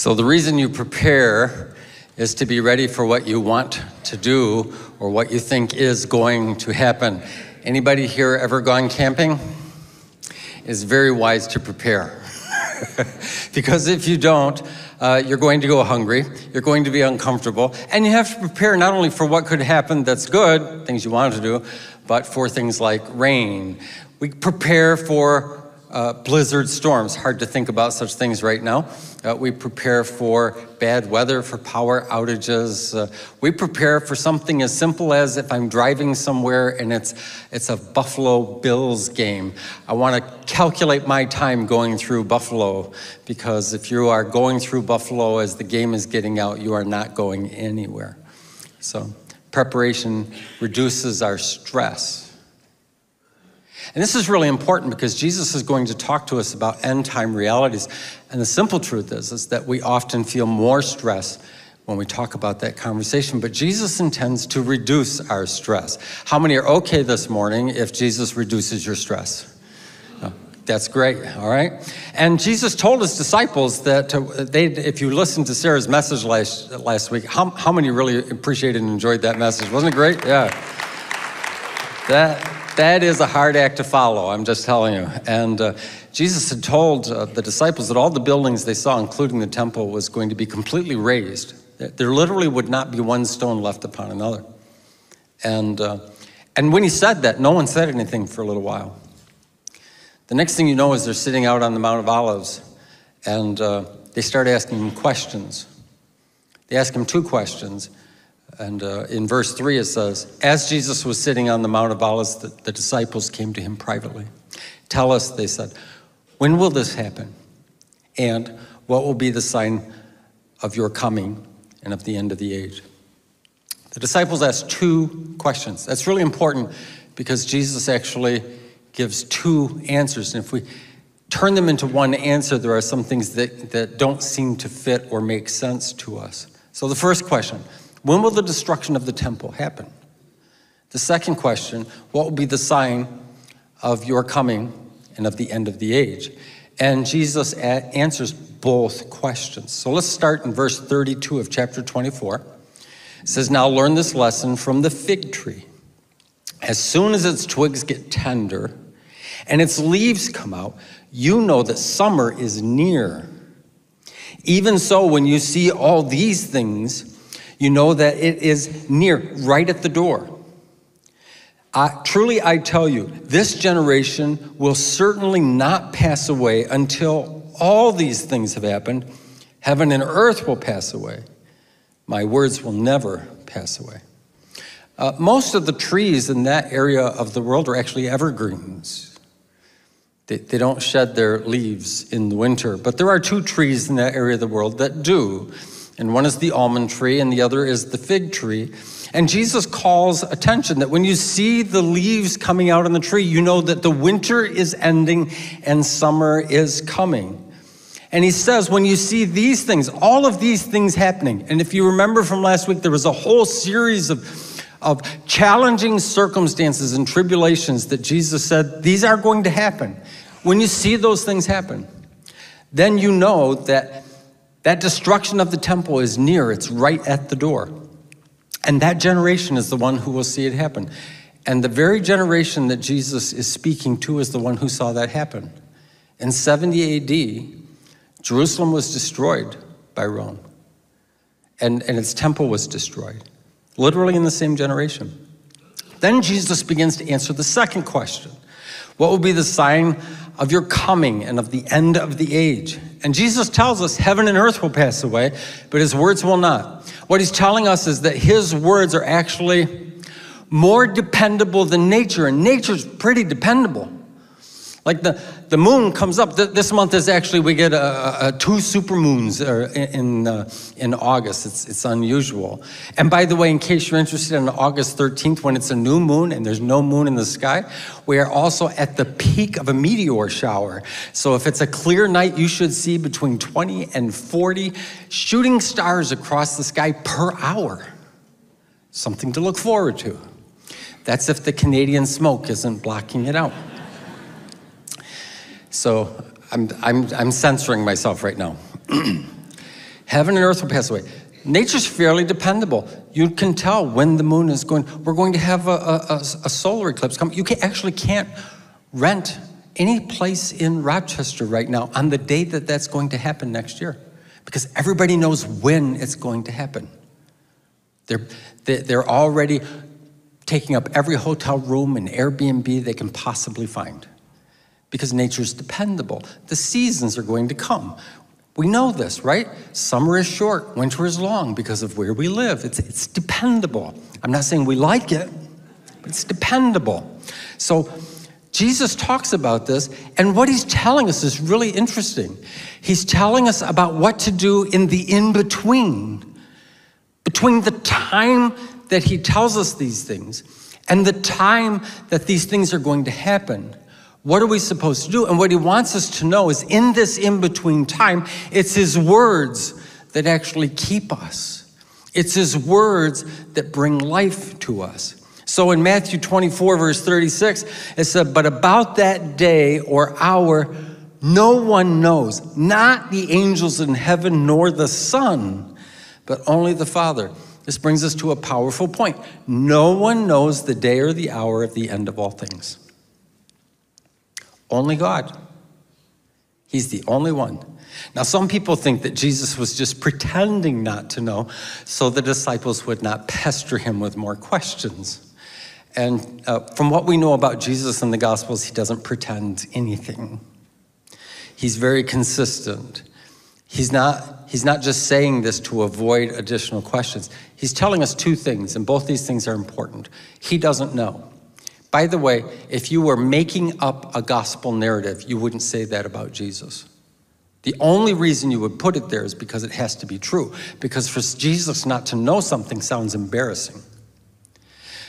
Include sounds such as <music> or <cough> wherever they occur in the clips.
So, the reason you prepare is to be ready for what you want to do or what you think is going to happen. Anybody here ever gone camping? It's very wise to prepare. <laughs> because if you don't, uh, you're going to go hungry, you're going to be uncomfortable, and you have to prepare not only for what could happen that's good, things you want to do, but for things like rain. We prepare for uh, blizzard storms. Hard to think about such things right now. Uh, we prepare for bad weather, for power outages. Uh, we prepare for something as simple as if I'm driving somewhere and it's, it's a Buffalo Bills game. I want to calculate my time going through Buffalo because if you are going through Buffalo as the game is getting out, you are not going anywhere. So, preparation reduces our stress. And this is really important because Jesus is going to talk to us about end time realities. And the simple truth is, is that we often feel more stress when we talk about that conversation, but Jesus intends to reduce our stress. How many are okay this morning if Jesus reduces your stress? Oh, that's great, all right? And Jesus told his disciples that they, if you listened to Sarah's message last, last week, how, how many really appreciated and enjoyed that message? Wasn't it great? Yeah. That, that is a hard act to follow, I'm just telling you. And uh, Jesus had told uh, the disciples that all the buildings they saw, including the temple, was going to be completely razed. There literally would not be one stone left upon another. And, uh, and when he said that, no one said anything for a little while. The next thing you know is they're sitting out on the Mount of Olives, and uh, they start asking him questions. They ask him two questions. And uh, in verse 3, it says, As Jesus was sitting on the Mount of Olives, the, the disciples came to him privately. Tell us, they said, when will this happen? And what will be the sign of your coming and of the end of the age? The disciples asked two questions. That's really important because Jesus actually gives two answers. And if we turn them into one answer, there are some things that, that don't seem to fit or make sense to us. So the first question when will the destruction of the temple happen? The second question What will be the sign of your coming and of the end of the age? And Jesus answers both questions. So let's start in verse 32 of chapter 24. It says, Now learn this lesson from the fig tree. As soon as its twigs get tender and its leaves come out, you know that summer is near. Even so, when you see all these things, you know that it is near, right at the door. I, truly, I tell you, this generation will certainly not pass away until all these things have happened. Heaven and earth will pass away. My words will never pass away. Uh, most of the trees in that area of the world are actually evergreens. They, they don't shed their leaves in the winter, but there are two trees in that area of the world that do and one is the almond tree, and the other is the fig tree. And Jesus calls attention that when you see the leaves coming out on the tree, you know that the winter is ending and summer is coming. And he says, when you see these things, all of these things happening, and if you remember from last week, there was a whole series of, of challenging circumstances and tribulations that Jesus said, these are going to happen. When you see those things happen, then you know that that destruction of the temple is near, it's right at the door. And that generation is the one who will see it happen. And the very generation that Jesus is speaking to is the one who saw that happen. In 70 AD, Jerusalem was destroyed by Rome, and, and its temple was destroyed, literally in the same generation. Then Jesus begins to answer the second question What will be the sign of your coming and of the end of the age. And Jesus tells us heaven and earth will pass away, but his words will not. What he's telling us is that his words are actually more dependable than nature, and nature's pretty dependable. Like the, the moon comes up. This month is actually, we get a, a two super moons in, uh, in August. It's, it's unusual. And by the way, in case you're interested on August 13th, when it's a new moon and there's no moon in the sky, we are also at the peak of a meteor shower. So if it's a clear night, you should see between 20 and 40 shooting stars across the sky per hour. Something to look forward to. That's if the Canadian smoke isn't blocking it out. So I'm, I'm, I'm censoring myself right now. <clears throat> Heaven and earth will pass away. Nature's fairly dependable. You can tell when the moon is going. We're going to have a, a, a, solar eclipse come. You can, actually can't rent any place in Rochester right now on the day that that's going to happen next year because everybody knows when it's going to happen. They're, they're already taking up every hotel room and Airbnb they can possibly find because nature's dependable. The seasons are going to come. We know this, right? Summer is short, winter is long because of where we live. It's, it's dependable. I'm not saying we like it, but it's dependable. So Jesus talks about this, and what he's telling us is really interesting. He's telling us about what to do in the in between, between the time that he tells us these things and the time that these things are going to happen. What are we supposed to do? And what he wants us to know is in this in between time, it's his words that actually keep us. It's his words that bring life to us. So in Matthew 24, verse 36, it said, But about that day or hour, no one knows, not the angels in heaven nor the Son, but only the Father. This brings us to a powerful point. No one knows the day or the hour of the end of all things. Only God. He's the only one. Now, some people think that Jesus was just pretending not to know so the disciples would not pester him with more questions. And uh, from what we know about Jesus in the Gospels, he doesn't pretend anything. He's very consistent. He's not, he's not just saying this to avoid additional questions. He's telling us two things, and both these things are important. He doesn't know. By the way, if you were making up a gospel narrative, you wouldn't say that about Jesus. The only reason you would put it there is because it has to be true. Because for Jesus not to know something sounds embarrassing.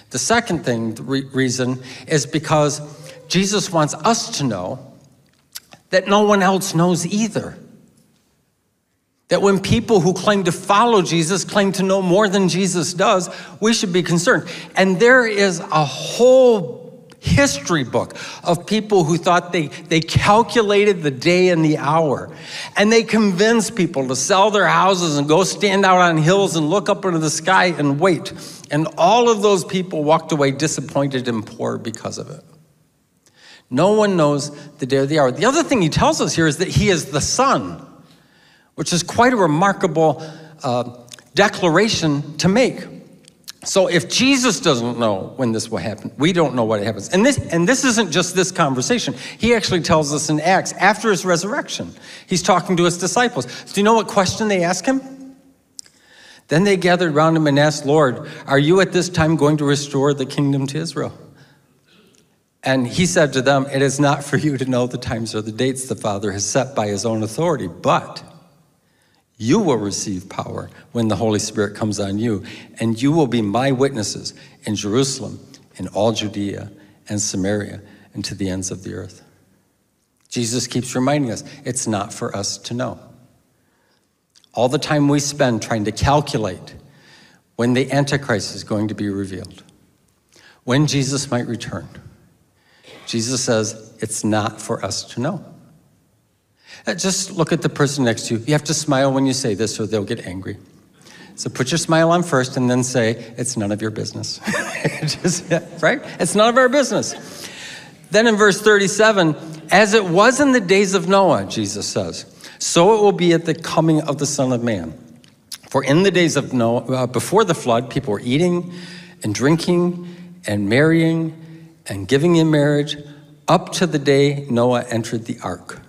The second thing, the re reason, is because Jesus wants us to know that no one else knows either. That when people who claim to follow Jesus claim to know more than Jesus does, we should be concerned. And there is a whole history book of people who thought they, they calculated the day and the hour. And they convinced people to sell their houses and go stand out on hills and look up into the sky and wait. And all of those people walked away disappointed and poor because of it. No one knows the day or the hour. The other thing he tells us here is that he is the Son which is quite a remarkable uh, declaration to make. So if Jesus doesn't know when this will happen, we don't know what happens. And this, and this isn't just this conversation. He actually tells us in Acts, after his resurrection, he's talking to his disciples. Do you know what question they ask him? Then they gathered around him and asked, Lord, are you at this time going to restore the kingdom to Israel? And he said to them, It is not for you to know the times or the dates the Father has set by his own authority, but you will receive power when the Holy Spirit comes on you, and you will be my witnesses in Jerusalem, in all Judea and Samaria, and to the ends of the earth. Jesus keeps reminding us it's not for us to know. All the time we spend trying to calculate when the Antichrist is going to be revealed, when Jesus might return, Jesus says it's not for us to know. Uh, just look at the person next to you. You have to smile when you say this or they'll get angry. So put your smile on first and then say, it's none of your business. <laughs> Just, right? It's none of our business. Then in verse 37, as it was in the days of Noah, Jesus says, so it will be at the coming of the Son of Man. For in the days of Noah, uh, before the flood, people were eating and drinking and marrying and giving in marriage up to the day Noah entered the ark.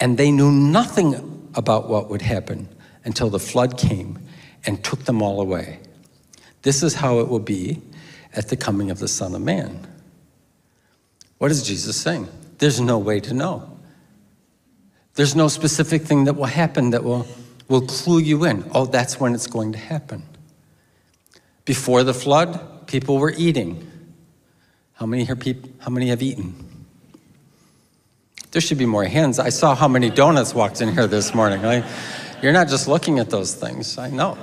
And they knew nothing about what would happen until the flood came and took them all away. This is how it will be at the coming of the Son of Man. What is Jesus saying? There's no way to know. There's no specific thing that will happen that will, will clue you in. Oh, that's when it's going to happen. Before the flood, people were eating. How many here how many have eaten? There should be more hands. I saw how many donuts walked in here this morning. I, you're not just looking at those things, I know.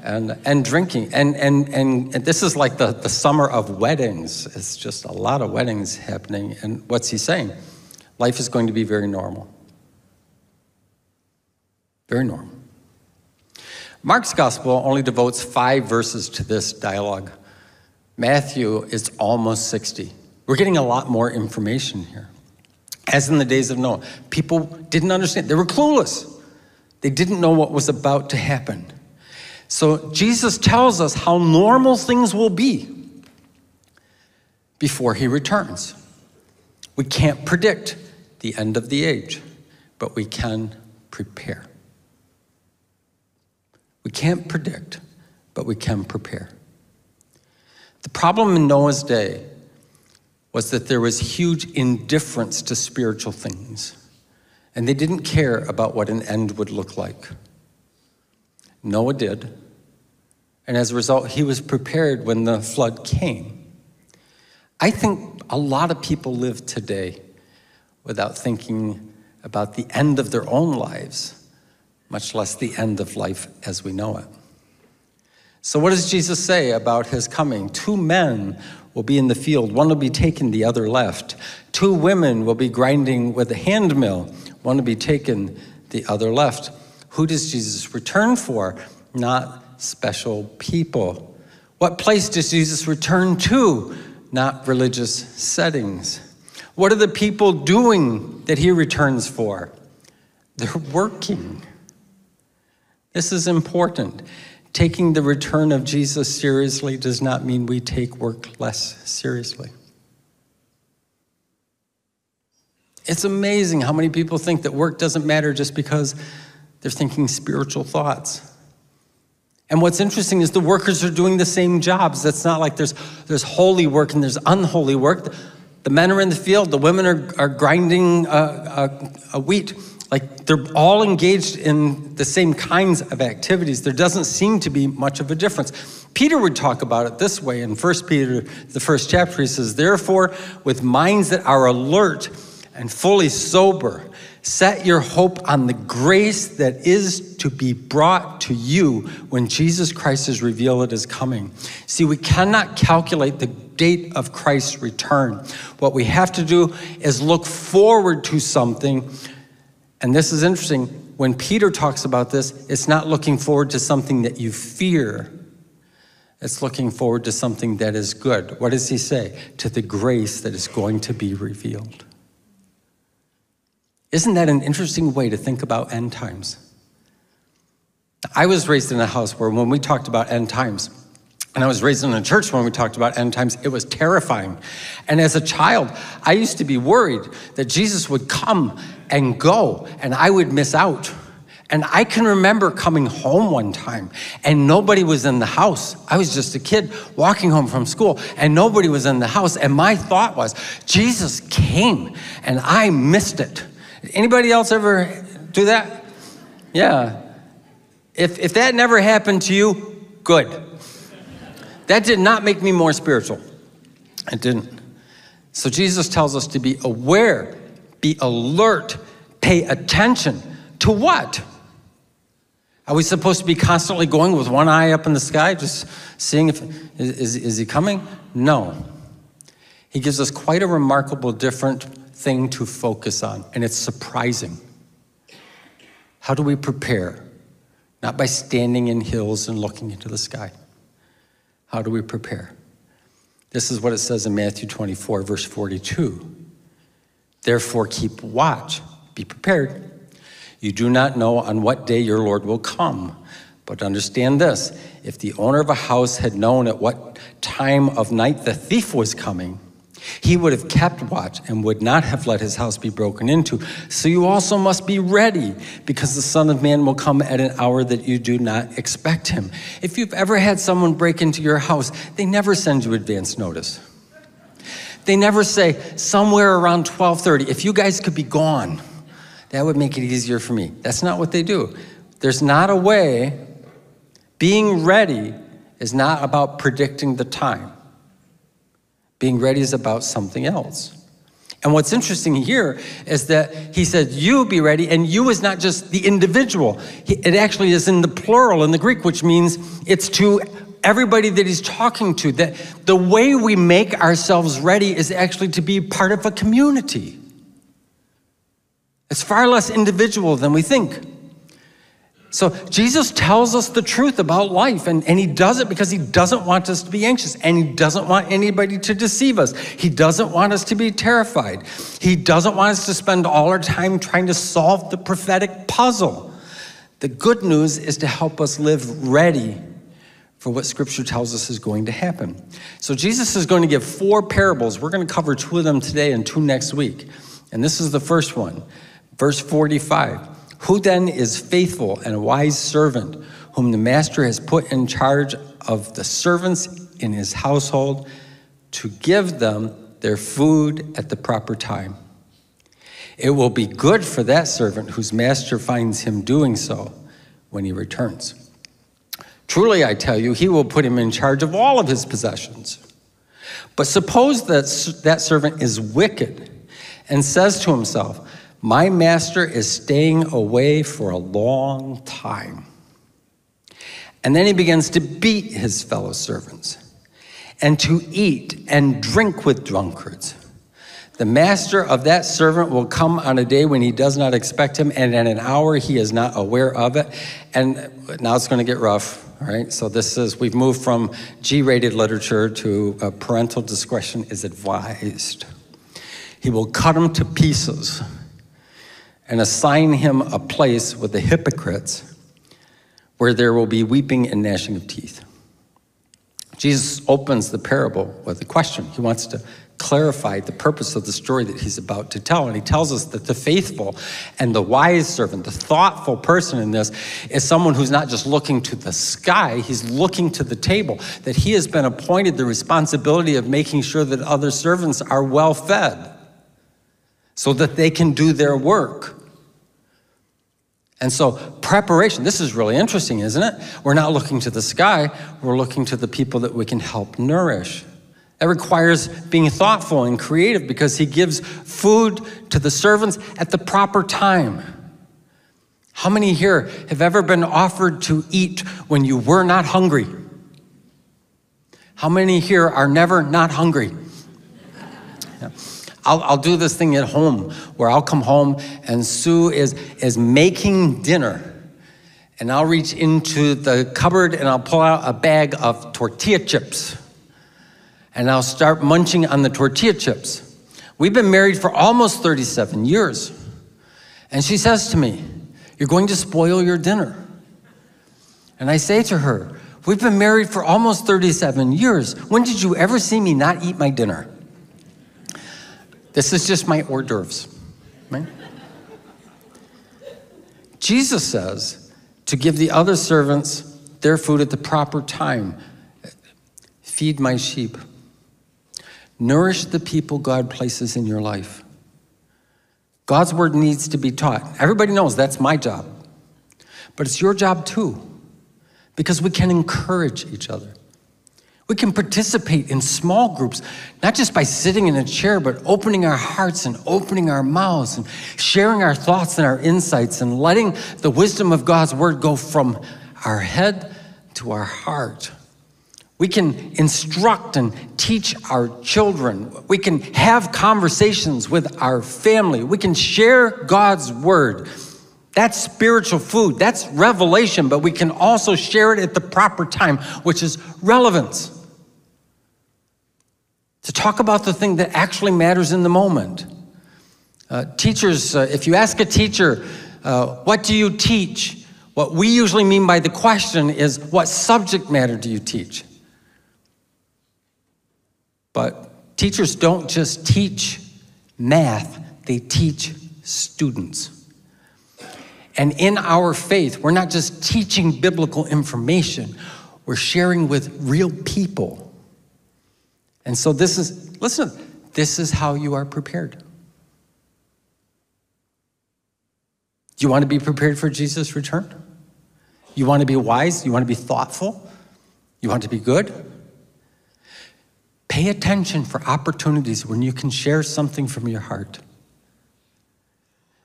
And, and drinking. And, and, and, and this is like the, the summer of weddings. It's just a lot of weddings happening. And what's he saying? Life is going to be very normal. Very normal. Mark's gospel only devotes five verses to this dialogue. Matthew is almost 60. We're getting a lot more information here. As in the days of Noah, people didn't understand, they were clueless. They didn't know what was about to happen. So Jesus tells us how normal things will be before he returns. We can't predict the end of the age, but we can prepare. We can't predict, but we can prepare. The problem in Noah's day was that there was huge indifference to spiritual things, and they didn't care about what an end would look like. Noah did, and as a result, he was prepared when the flood came. I think a lot of people live today without thinking about the end of their own lives, much less the end of life as we know it. So, what does Jesus say about his coming? Two men will be in the field, one will be taken, the other left. Two women will be grinding with a hand mill, one will be taken, the other left. Who does Jesus return for? Not special people. What place does Jesus return to? not religious settings. What are the people doing that he returns for? They're working. This is important. Taking the return of Jesus seriously does not mean we take work less seriously. It's amazing how many people think that work doesn't matter just because they're thinking spiritual thoughts. And what's interesting is the workers are doing the same jobs. It's not like there's, there's holy work and there's unholy work. The men are in the field, the women are, are grinding a, a wheat. Like they're all engaged in the same kinds of activities. There doesn't seem to be much of a difference. Peter would talk about it this way in 1 Peter, the first chapter. He says, Therefore, with minds that are alert and fully sober, Set your hope on the grace that is to be brought to you when Jesus Christ is revealed at coming. See, we cannot calculate the date of Christ's return. What we have to do is look forward to something. And this is interesting. When Peter talks about this, it's not looking forward to something that you fear. It's looking forward to something that is good. What does he say? To the grace that is going to be revealed. Isn't that an interesting way to think about end times? I was raised in a house where when we talked about end times, and I was raised in a church when we talked about end times, it was terrifying. And as a child, I used to be worried that Jesus would come and go and I would miss out. And I can remember coming home one time and nobody was in the house. I was just a kid walking home from school and nobody was in the house. And my thought was, Jesus came and I missed it. Anybody else ever do that? Yeah. If, if that never happened to you, good. That did not make me more spiritual. It didn't. So Jesus tells us to be aware, be alert, pay attention to what? Are we supposed to be constantly going with one eye up in the sky, just seeing if is, is he coming? No. He gives us quite a remarkable different thing to focus on, and it's surprising. How do we prepare? Not by standing in hills and looking into the sky. How do we prepare? This is what it says in Matthew 24, verse 42. Therefore, keep watch, be prepared. You do not know on what day your Lord will come. But understand this if the owner of a house had known at what time of night the thief was coming, he would have kept watch and would not have let his house be broken into. So you also must be ready, because the Son of Man will come at an hour that you do not expect him. If you've ever had someone break into your house, they never send you advance notice. They never say, somewhere around 1230, if you guys could be gone, that would make it easier for me. That's not what they do. There's not a way, being ready is not about predicting the time. Being ready is about something else. And what's interesting here is that he said, You be ready, and you is not just the individual. It actually is in the plural in the Greek, which means it's to everybody that he's talking to. That the way we make ourselves ready is actually to be part of a community. It's far less individual than we think. So Jesus tells us the truth about life, and, and he does it because he doesn't want us to be anxious, and he doesn't want anybody to deceive us. He doesn't want us to be terrified. He doesn't want us to spend all our time trying to solve the prophetic puzzle. The good news is to help us live ready for what scripture tells us is going to happen. So Jesus is going to give four parables. We're going to cover two of them today and two next week. And this is the first one, verse 45. Who then is faithful and a wise servant, whom the master has put in charge of the servants in his household to give them their food at the proper time? It will be good for that servant whose master finds him doing so when he returns. Truly, I tell you, he will put him in charge of all of his possessions. But suppose that that servant is wicked and says to himself, my master is staying away for a long time. And then he begins to beat his fellow servants and to eat and drink with drunkards. The master of that servant will come on a day when he does not expect him, and in an hour he is not aware of it. And now it's going to get rough, all right? So this is, we've moved from G rated literature to uh, parental discretion is advised. He will cut him to pieces and assign him a place with the hypocrites where there will be weeping and gnashing of teeth. Jesus opens the parable with a question. He wants to clarify the purpose of the story that he's about to tell. And he tells us that the faithful and the wise servant, the thoughtful person in this, is someone who's not just looking to the sky, he's looking to the table, that he has been appointed the responsibility of making sure that other servants are well fed so that they can do their work. And so, preparation, this is really interesting, isn't it? We're not looking to the sky, we're looking to the people that we can help nourish. That requires being thoughtful and creative because he gives food to the servants at the proper time. How many here have ever been offered to eat when you were not hungry? How many here are never not hungry? Yeah. I'll, I'll do this thing at home where I'll come home and Sue is, is making dinner. And I'll reach into the cupboard and I'll pull out a bag of tortilla chips. And I'll start munching on the tortilla chips. We've been married for almost 37 years. And she says to me, You're going to spoil your dinner. And I say to her, We've been married for almost 37 years. When did you ever see me not eat my dinner? This is just my hors d'oeuvres, right? Jesus says to give the other servants their food at the proper time. Feed my sheep. Nourish the people God places in your life. God's word needs to be taught. Everybody knows that's my job. But it's your job too, because we can encourage each other. We can participate in small groups, not just by sitting in a chair, but opening our hearts and opening our mouths and sharing our thoughts and our insights and letting the wisdom of God's word go from our head to our heart. We can instruct and teach our children. We can have conversations with our family. We can share God's word. That's spiritual food. That's revelation, but we can also share it at the proper time, which is relevance to talk about the thing that actually matters in the moment. Uh, teachers, uh, if you ask a teacher, uh, what do you teach? What we usually mean by the question is, what subject matter do you teach? But teachers don't just teach math, they teach students. And in our faith, we're not just teaching biblical information, we're sharing with real people and so this is, listen, this is how you are prepared. Do you want to be prepared for Jesus' return? You want to be wise? You want to be thoughtful? You want to be good? Pay attention for opportunities when you can share something from your heart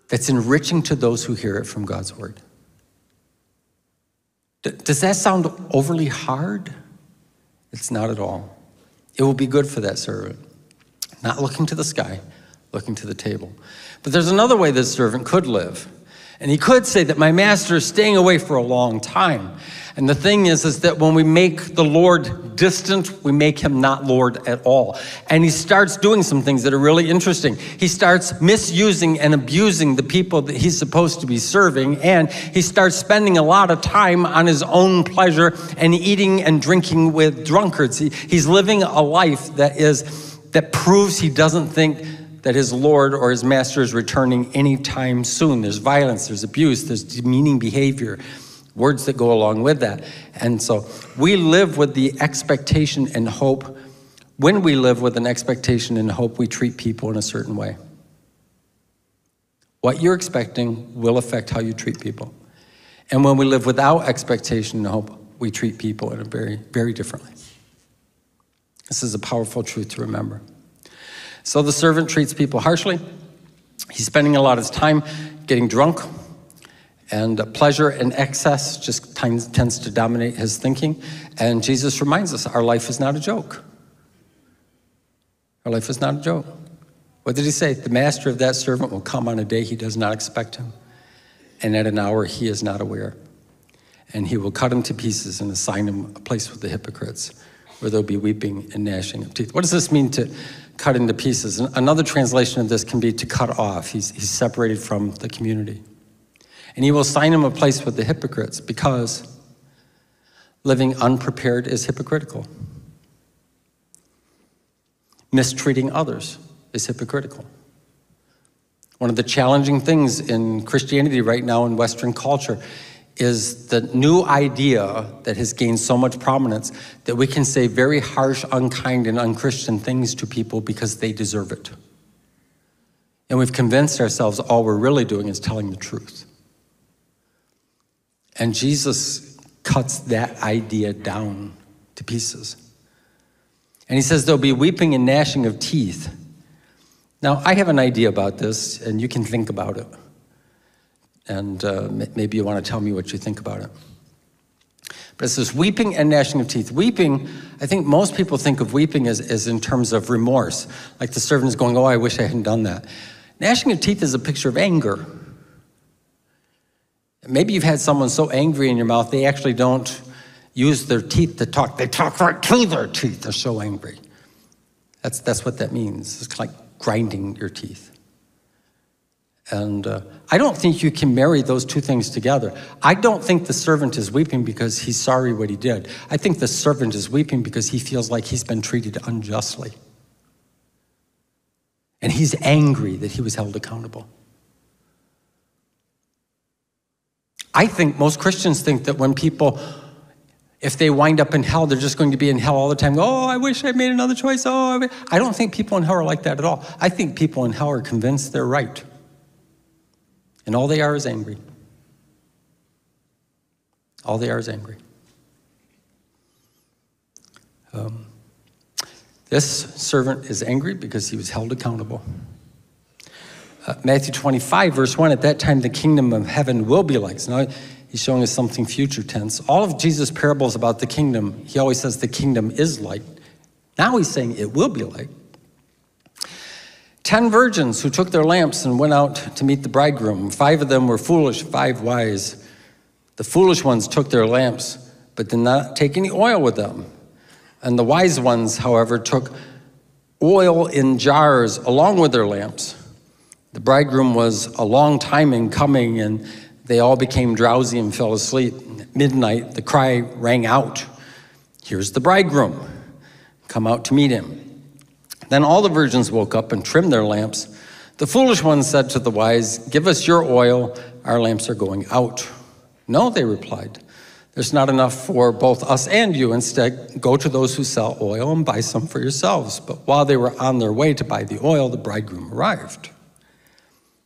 that's enriching to those who hear it from God's word. Does that sound overly hard? It's not at all. It will be good for that servant. Not looking to the sky, looking to the table. But there's another way this servant could live. And he could say that my master is staying away for a long time. And the thing is, is that when we make the Lord distant, we make him not Lord at all. And he starts doing some things that are really interesting. He starts misusing and abusing the people that he's supposed to be serving, and he starts spending a lot of time on his own pleasure and eating and drinking with drunkards. He, he's living a life that is that proves he doesn't think that his Lord or his master is returning anytime soon. There's violence, there's abuse, there's demeaning behavior words that go along with that. And so we live with the expectation and hope. When we live with an expectation and hope, we treat people in a certain way. What you're expecting will affect how you treat people. And when we live without expectation and hope, we treat people in a very, very differently. This is a powerful truth to remember. So the servant treats people harshly. He's spending a lot of his time getting drunk, and pleasure and excess just tends to dominate his thinking. And Jesus reminds us our life is not a joke. Our life is not a joke. What did he say? The master of that servant will come on a day he does not expect him, and at an hour he is not aware. And he will cut him to pieces and assign him a place with the hypocrites, where there'll be weeping and gnashing of teeth. What does this mean to cut into pieces? Another translation of this can be to cut off. He's, he's separated from the community. And he will assign him a place with the hypocrites because living unprepared is hypocritical. Mistreating others is hypocritical. One of the challenging things in Christianity right now in Western culture is the new idea that has gained so much prominence that we can say very harsh, unkind, and unchristian things to people because they deserve it. And we've convinced ourselves all we're really doing is telling the truth. And Jesus cuts that idea down to pieces. And he says there'll be weeping and gnashing of teeth. Now, I have an idea about this, and you can think about it. And uh, maybe you want to tell me what you think about it. But it says weeping and gnashing of teeth. Weeping, I think most people think of weeping as, as in terms of remorse, like the servant is going, Oh, I wish I hadn't done that. Gnashing of teeth is a picture of anger. Maybe you've had someone so angry in your mouth, they actually don't use their teeth to talk. They talk right to their teeth. They're so angry. That's, that's what that means. It's like grinding your teeth. And uh, I don't think you can marry those two things together. I don't think the servant is weeping because he's sorry what he did. I think the servant is weeping because he feels like he's been treated unjustly. And he's angry that he was held accountable. I think most Christians think that when people, if they wind up in hell, they're just going to be in hell all the time. Oh, I wish I made another choice. Oh, I, I don't think people in hell are like that at all. I think people in hell are convinced they're right. And all they are is angry. All they are is angry. Um, this servant is angry because he was held accountable. Uh, Matthew 25, verse 1, at that time the kingdom of heaven will be like. So now he's showing us something future tense. All of Jesus' parables about the kingdom, he always says the kingdom is like. Now he's saying it will be like. Ten virgins who took their lamps and went out to meet the bridegroom. Five of them were foolish, five wise. The foolish ones took their lamps, but did not take any oil with them. And the wise ones, however, took oil in jars along with their lamps. The bridegroom was a long time in coming, and they all became drowsy and fell asleep. At midnight, the cry rang out Here's the bridegroom. Come out to meet him. Then all the virgins woke up and trimmed their lamps. The foolish ones said to the wise, Give us your oil, our lamps are going out. No, they replied. There's not enough for both us and you. Instead, go to those who sell oil and buy some for yourselves. But while they were on their way to buy the oil, the bridegroom arrived.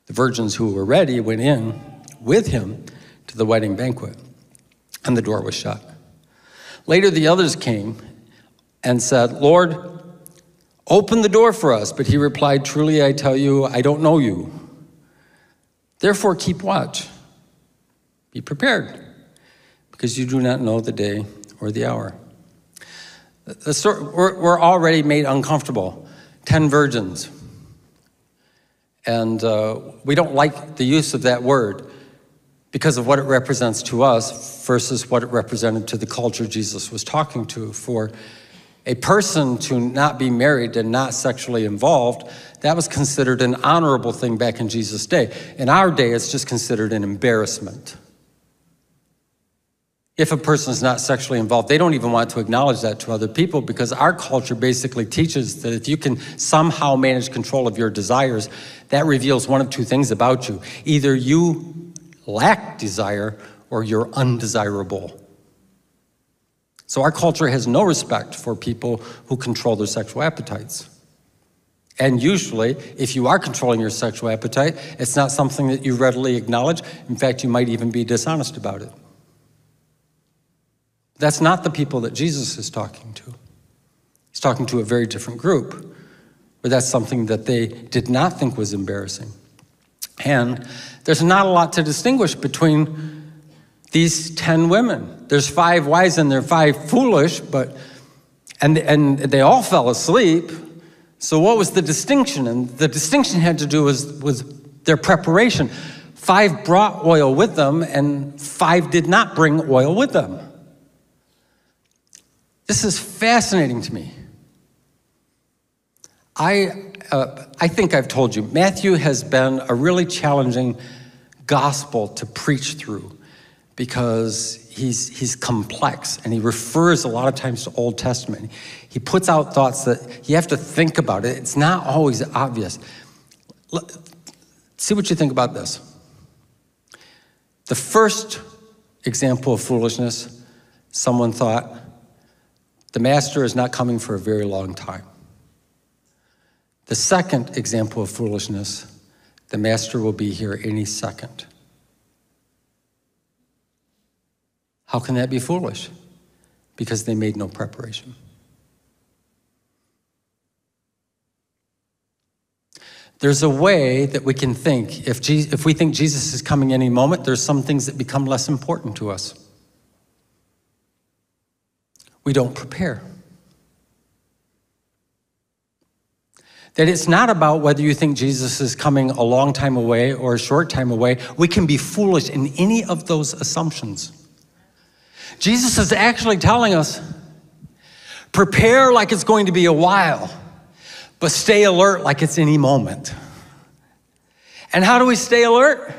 The virgins who were ready went in with him to the wedding banquet, and the door was shut. Later, the others came and said, Lord, open the door for us. But he replied, Truly, I tell you, I don't know you. Therefore, keep watch. Be prepared, because you do not know the day or the hour. We're already made uncomfortable. Ten virgins, and uh, we don't like the use of that word because of what it represents to us versus what it represented to the culture Jesus was talking to. For a person to not be married and not sexually involved, that was considered an honorable thing back in Jesus' day. In our day, it's just considered an embarrassment. If a person is not sexually involved, they don't even want to acknowledge that to other people because our culture basically teaches that if you can somehow manage control of your desires, that reveals one of two things about you. Either you lack desire or you're undesirable. So our culture has no respect for people who control their sexual appetites. And usually, if you are controlling your sexual appetite, it's not something that you readily acknowledge. In fact, you might even be dishonest about it. That's not the people that Jesus is talking to. He's talking to a very different group, but that's something that they did not think was embarrassing. And there's not a lot to distinguish between these 10 women. There's five wise and there are five foolish, but and, and they all fell asleep. So what was the distinction? And the distinction had to do with, with their preparation. Five brought oil with them, and five did not bring oil with them. This is fascinating to me. I, uh, I think I've told you, Matthew has been a really challenging gospel to preach through because he's, he's complex and he refers a lot of times to Old Testament. He puts out thoughts that you have to think about it. It's not always obvious. See what you think about this. The first example of foolishness, someone thought, the master is not coming for a very long time. The second example of foolishness, the master will be here any second. How can that be foolish? Because they made no preparation. There's a way that we can think. If, Jesus, if we think Jesus is coming any moment, there's some things that become less important to us. We don't prepare. That it's not about whether you think Jesus is coming a long time away or a short time away. We can be foolish in any of those assumptions. Jesus is actually telling us prepare like it's going to be a while, but stay alert like it's any moment. And how do we stay alert?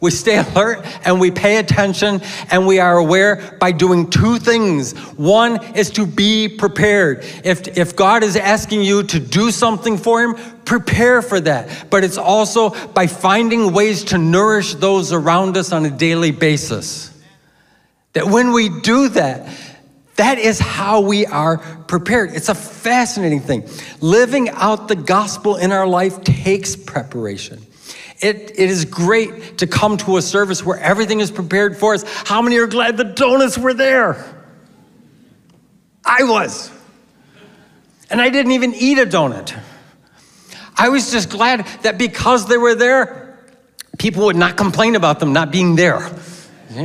We stay alert and we pay attention and we are aware by doing two things. One is to be prepared. If, if God is asking you to do something for Him, prepare for that. But it's also by finding ways to nourish those around us on a daily basis. That when we do that, that is how we are prepared. It's a fascinating thing. Living out the gospel in our life takes preparation. It, it is great to come to a service where everything is prepared for us. How many are glad the donuts were there? I was. And I didn't even eat a donut. I was just glad that because they were there, people would not complain about them not being there.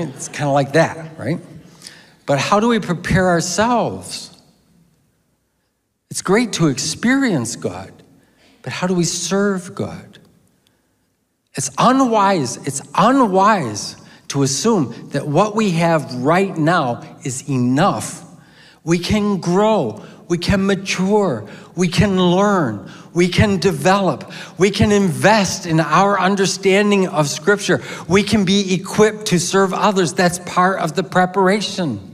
It's kind of like that, right? But how do we prepare ourselves? It's great to experience God, but how do we serve God? It's unwise, it's unwise to assume that what we have right now is enough. We can grow, we can mature, we can learn, we can develop, we can invest in our understanding of Scripture, we can be equipped to serve others. That's part of the preparation.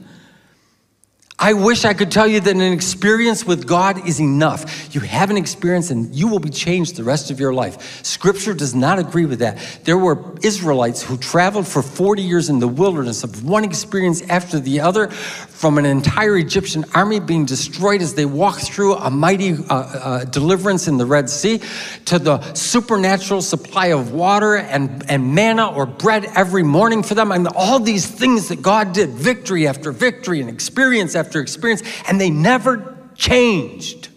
I wish I could tell you that an experience with God is enough. You have an experience and you will be changed the rest of your life. Scripture does not agree with that. There were Israelites who traveled for 40 years in the wilderness of one experience after the other, from an entire Egyptian army being destroyed as they walked through a mighty uh, uh, deliverance in the Red Sea, to the supernatural supply of water and, and manna or bread every morning for them, and all these things that God did, victory after victory and experience after after experience, and they never changed.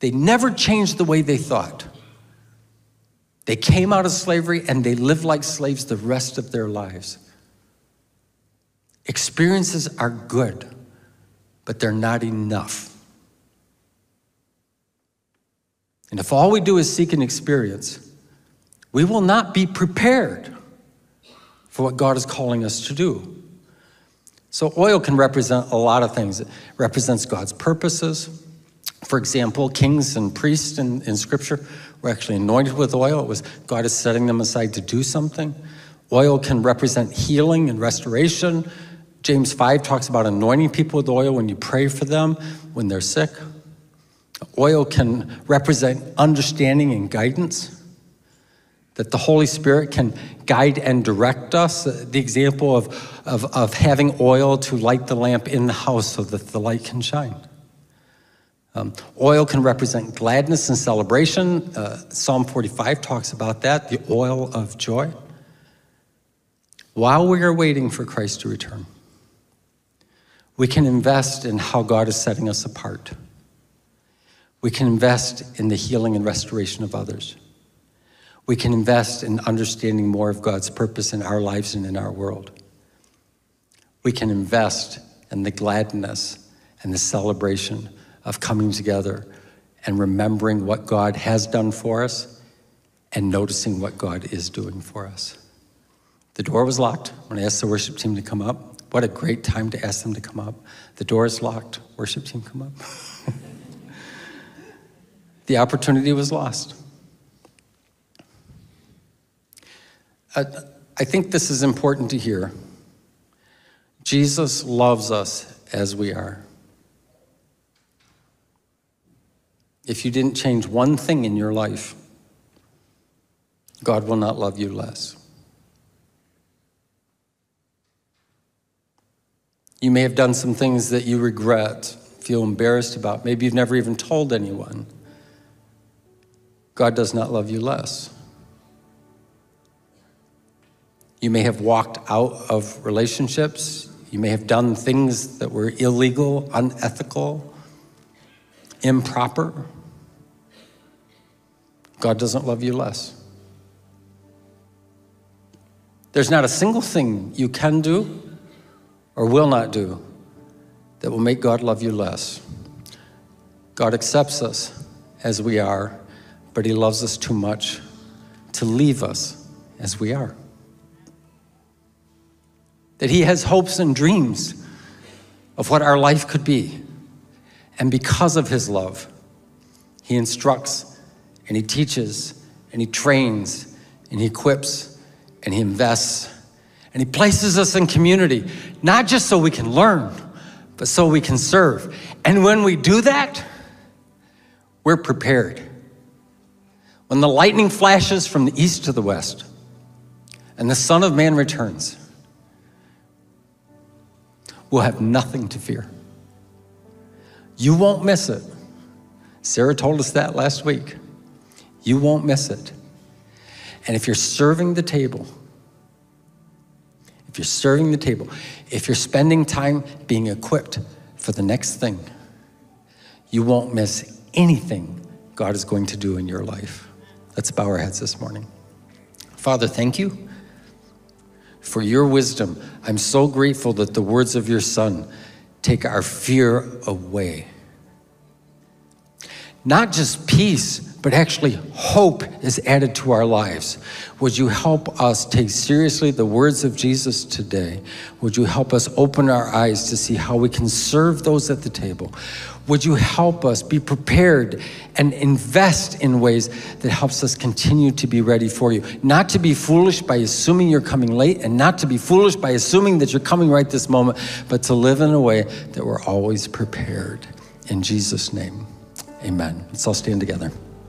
They never changed the way they thought. They came out of slavery and they lived like slaves the rest of their lives. Experiences are good, but they're not enough. And if all we do is seek an experience, we will not be prepared for what God is calling us to do. So, oil can represent a lot of things. It represents God's purposes. For example, kings and priests in, in Scripture were actually anointed with oil. It was God is setting them aside to do something. Oil can represent healing and restoration. James 5 talks about anointing people with oil when you pray for them when they're sick. Oil can represent understanding and guidance, that the Holy Spirit can guide and direct us. The example of, of, of having oil to light the lamp in the house so that the light can shine. Um, oil can represent gladness and celebration. Uh, Psalm 45 talks about that, the oil of joy. While we are waiting for Christ to return, we can invest in how God is setting us apart. We can invest in the healing and restoration of others. We can invest in understanding more of God's purpose in our lives and in our world. We can invest in the gladness and the celebration of coming together and remembering what God has done for us and noticing what God is doing for us. The door was locked when I asked the worship team to come up. What a great time to ask them to come up. The door is locked. Worship team, come up. <laughs> the opportunity was lost. Uh, I think this is important to hear. Jesus loves us as we are. If you didn't change one thing in your life, God will not love you less. You may have done some things that you regret, feel embarrassed about. Maybe you've never even told anyone. God does not love you less. You may have walked out of relationships. You may have done things that were illegal, unethical, improper. God doesn't love you less. There's not a single thing you can do or will not do that will make God love you less. God accepts us as we are, but He loves us too much to leave us as we are. That He has hopes and dreams of what our life could be. And because of His love, He instructs and He teaches and He trains and He equips and He invests and He places us in community, not just so we can learn, but so we can serve. And when we do that, we're prepared. When the lightning flashes from the east to the west and the Son of Man returns, we'll have nothing to fear. You won't miss it. Sarah told us that last week. You won't miss it. And if you're serving the table, if you're serving the table, if you're spending time being equipped for the next thing, you won't miss anything God is going to do in your life. Let's bow our heads this morning. Father, thank you for your wisdom. I'm so grateful that the words of your Son take our fear away. Not just peace, but actually hope is added to our lives. Would you help us take seriously the words of Jesus today? Would you help us open our eyes to see how we can serve those at the table? Would you help us be prepared and invest in ways that helps us continue to be ready for you? Not to be foolish by assuming you're coming late and not to be foolish by assuming that you're coming right this moment, but to live in a way that we're always prepared. In Jesus' name, amen. Let's all stand together.